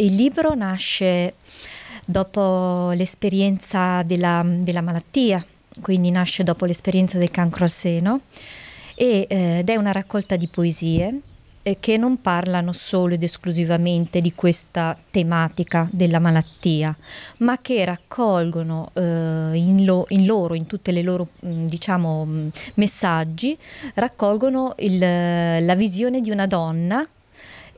il libro nasce dopo l'esperienza della, della malattia, quindi nasce dopo l'esperienza del cancro al seno eh, ed è una raccolta di poesie eh, che non parlano solo ed esclusivamente di questa tematica della malattia, ma che raccolgono eh, in, lo, in, loro, in tutti i loro mm, diciamo, mm, messaggi, raccolgono il, la visione di una donna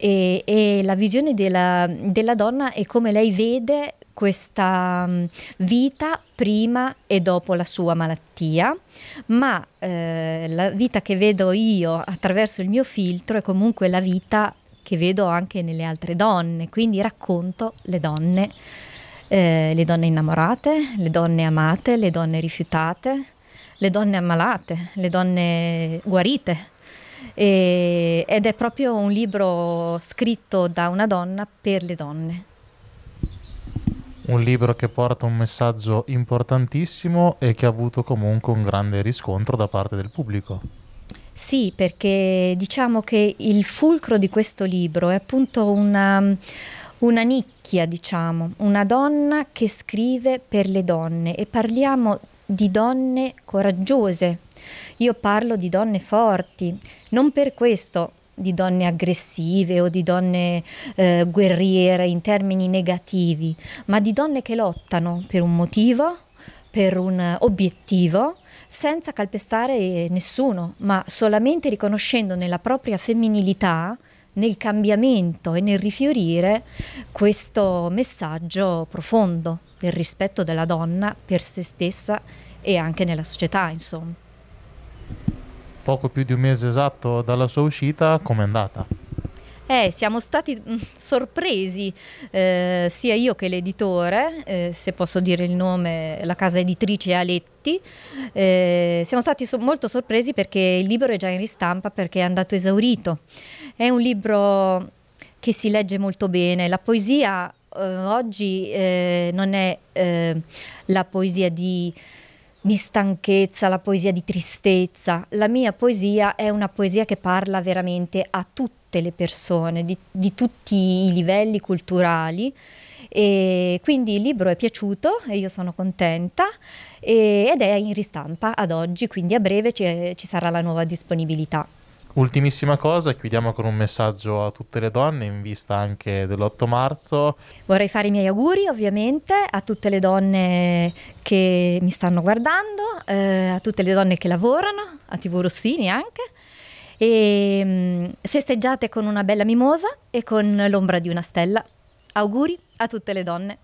e, e la visione della, della, donna e come lei vede questa mm, vita prima e dopo la sua malattia, ma eh, la vita che vedo io attraverso il mio filtro è comunque la vita che vedo anche nelle altre donne, quindi racconto le donne, eh, le donne innamorate, le donne amate, le donne rifiutate, le donne ammalate, le donne guarite. E, ed è proprio un libro scritto da una donna per le donne un libro che porta un messaggio importantissimo e che ha avuto comunque un grande riscontro da parte del pubblico. Sì, perché diciamo che il fulcro di questo libro è appunto una, una nicchia, diciamo, una donna che scrive per le donne e parliamo di donne coraggiose. Io parlo di donne forti, non per questo di donne aggressive o di donne eh, guerriere in termini negativi, ma di donne che lottano per un motivo, per un obiettivo, senza calpestare nessuno, ma solamente riconoscendo nella propria femminilità, nel cambiamento e nel rifiorire questo messaggio profondo del rispetto della donna per se stessa e anche nella società, insomma poco più di un mese esatto dalla sua uscita, com'è andata? Eh, siamo stati mm, sorpresi, eh, sia io che l'editore, eh, se posso dire il nome, la casa editrice Aletti, eh, siamo stati so- molto sorpresi perché il libro è già in ristampa perché è andato esaurito. È un libro che si legge molto bene, la poesia eh, oggi eh, non è la poesia di di stanchezza, la poesia di tristezza. La mia poesia è una poesia che parla veramente a tutte le persone, di, di tutti i livelli culturali. E quindi il libro è piaciuto e io sono contenta e, ed è in ristampa ad oggi, quindi a breve ci, ci sarà la nuova disponibilità. Ultimissima cosa, chiudiamo con un messaggio a tutte le donne in vista anche dell'8 marzo. Vorrei fare i miei auguri ovviamente a tutte le donne che mi stanno guardando, eh, a tutte le donne che lavorano, a TV Rossini anche. E mh, mm, festeggiate con una bella mimosa e con l'ombra di una stella. Auguri a tutte le donne.